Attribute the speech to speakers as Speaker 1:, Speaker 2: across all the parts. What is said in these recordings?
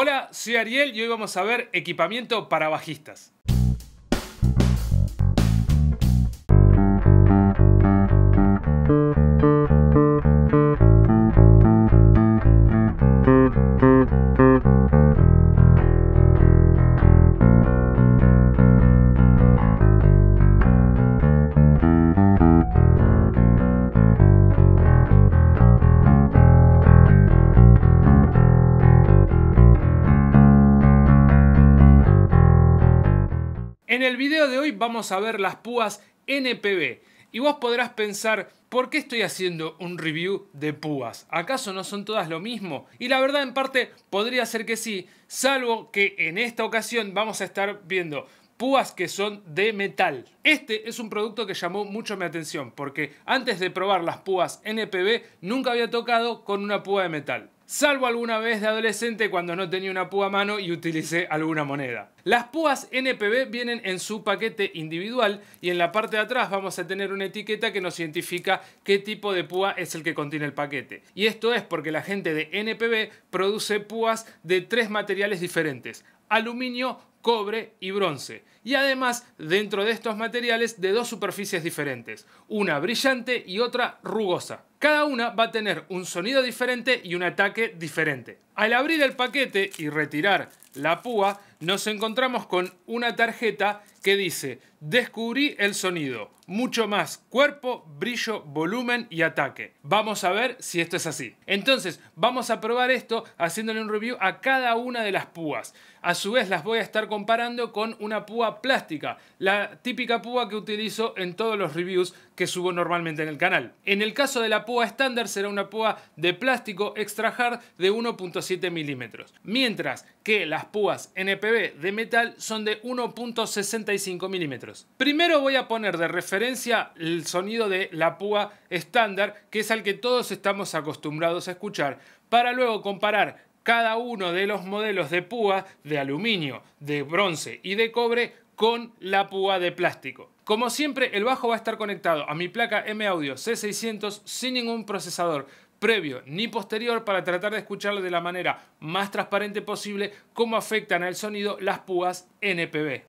Speaker 1: Hola, soy Ariel y hoy vamos a ver equipamiento para bajistas. En el video de hoy vamos a ver las púas NPB y vos podrás pensar, ¿por qué estoy haciendo un review de púas? ¿Acaso no son todas lo mismo? Y la verdad en parte podría ser que sí, salvo que en esta ocasión vamos a estar viendo púas que son de metal. Este es un producto que llamó mucho mi atención porque antes de probar las púas NPB nunca había tocado con una púa de metal salvo alguna vez de adolescente cuando no tenía una púa a mano y utilicé alguna moneda. Las púas NPB vienen en su paquete individual y en la parte de atrás vamos a tener una etiqueta que nos identifica qué tipo de púa es el que contiene el paquete. Y esto es porque la gente de NPB produce púas de tres materiales diferentes, aluminio, cobre y bronce. Y además, dentro de estos materiales, de dos superficies diferentes, una brillante y otra rugosa. Cada una va a tener un sonido diferente y un ataque diferente. Al abrir el paquete y retirar la púa, nos encontramos con una tarjeta que dice Descubrí el sonido, mucho más cuerpo, brillo, volumen y ataque. Vamos a ver si esto es así. Entonces, vamos a probar esto haciéndole un review a cada una de las púas. A su vez las voy a estar comparando con una púa plástica, la típica púa que utilizo en todos los reviews que subo normalmente en el canal. En el caso de la púa estándar será una púa de plástico extra hard de 1.7 milímetros, mientras que las púas NPB de metal son de 1.65 milímetros. Primero voy a poner de referencia el sonido de la púa estándar, que es al que todos estamos acostumbrados a escuchar, para luego comparar cada uno de los modelos de púa de aluminio, de bronce y de cobre con la púa de plástico. Como siempre, el bajo va a estar conectado a mi placa M-Audio C600 sin ningún procesador previo ni posterior para tratar de escucharlo de la manera más transparente posible cómo afectan al sonido las púas NPB.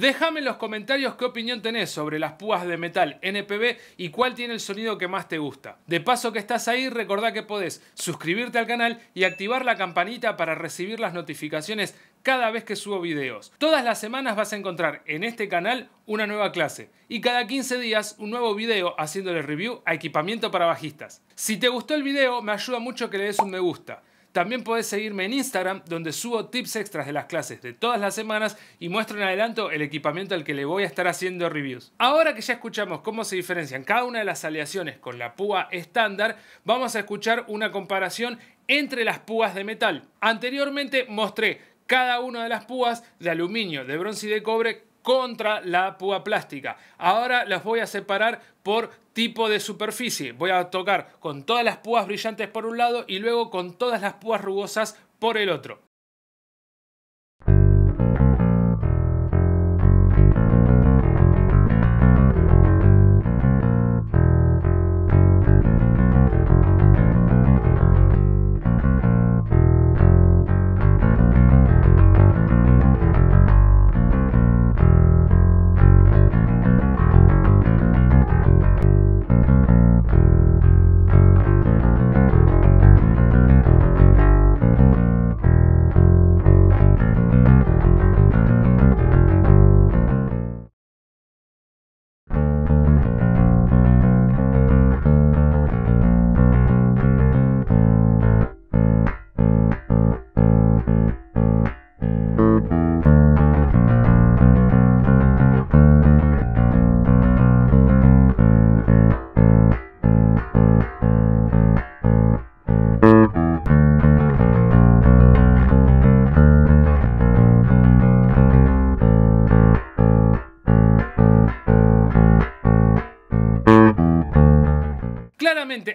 Speaker 1: Déjame en los comentarios qué opinión tenés sobre las púas de metal NPB y cuál tiene el sonido que más te gusta. De paso que estás ahí, recordá que podés suscribirte al canal y activar la campanita para recibir las notificaciones cada vez que subo videos. Todas las semanas vas a encontrar en este canal una nueva clase y cada 15 días un nuevo video haciéndole review a equipamiento para bajistas. Si te gustó el video, me ayuda mucho que le des un me gusta. También podés seguirme en Instagram, donde subo tips extras de las clases de todas las semanas y muestro en adelanto el equipamiento al que le voy a estar haciendo reviews. Ahora que ya escuchamos cómo se diferencian cada una de las aleaciones con la púa estándar, vamos a escuchar una comparación entre las púas de metal. Anteriormente mostré cada una de las púas de aluminio, de bronce y de cobre contra la púa plástica. Ahora las voy a separar por tipo de superficie. Voy a tocar con todas las púas brillantes por un lado y luego con todas las púas rugosas por el otro.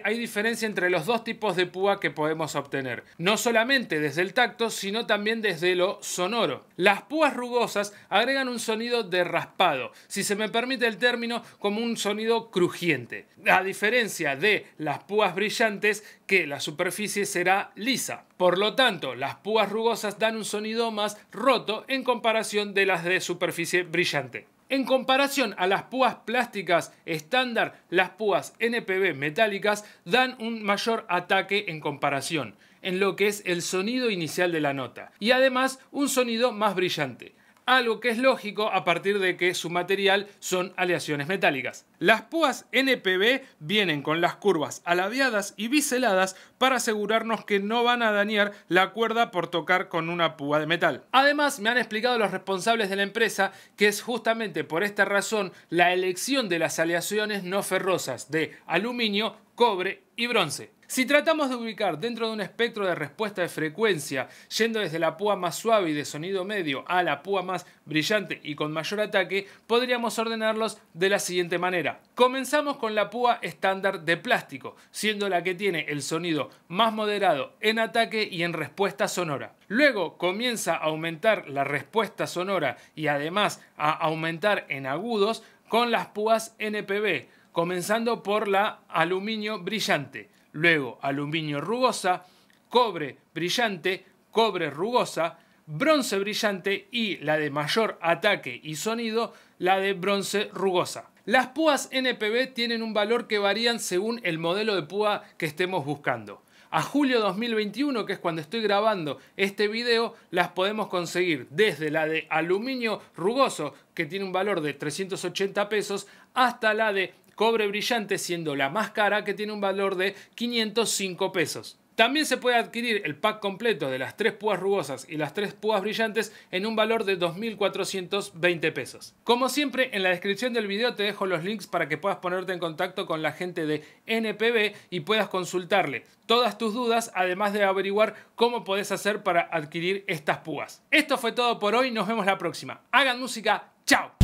Speaker 1: Hay diferencia entre los dos tipos de púa que podemos obtener, no solamente desde el tacto, sino también desde lo sonoro. Las púas rugosas agregan un sonido de raspado, si se me permite el término, como un sonido crujiente, a diferencia de las púas brillantes que la superficie será lisa. Por lo tanto, las púas rugosas dan un sonido más roto en comparación de las de superficie brillante. En comparación a las púas plásticas estándar, las púas NPB metálicas dan un mayor ataque en comparación, en lo que es el sonido inicial de la nota, y además un sonido más brillante algo que es lógico a partir de que su material son aleaciones metálicas. Las púas NPB vienen con las curvas alabiadas y biseladas para asegurarnos que no van a dañar la cuerda por tocar con una púa de metal. Además, me han explicado los responsables de la empresa que es justamente por esta razón la elección de las aleaciones no ferrosas de aluminio, cobre y bronce. Si tratamos de ubicar dentro de un espectro de respuesta de frecuencia, yendo desde la púa más suave y de sonido medio a la púa más brillante y con mayor ataque, podríamos ordenarlos de la siguiente manera. Comenzamos con la púa estándar de plástico, siendo la que tiene el sonido más moderado en ataque y en respuesta sonora. Luego comienza a aumentar la respuesta sonora y además a aumentar en agudos con las púas NPB, comenzando por la aluminio brillante luego aluminio rugosa, cobre brillante, cobre rugosa, bronce brillante y la de mayor ataque y sonido, la de bronce rugosa. Las púas NPB tienen un valor que varían según el modelo de púa que estemos buscando. A julio 2021, que es cuando estoy grabando este video, las podemos conseguir desde la de aluminio rugoso, que tiene un valor de 380 pesos, hasta la de cobre brillante siendo la más cara que tiene un valor de 505 pesos. También se puede adquirir el pack completo de las tres púas rugosas y las tres púas brillantes en un valor de 2.420 pesos. Como siempre, en la descripción del video te dejo los links para que puedas ponerte en contacto con la gente de NPB y puedas consultarle todas tus dudas, además de averiguar cómo podés hacer para adquirir estas púas. Esto fue todo por hoy, nos vemos la próxima. Hagan música, chao.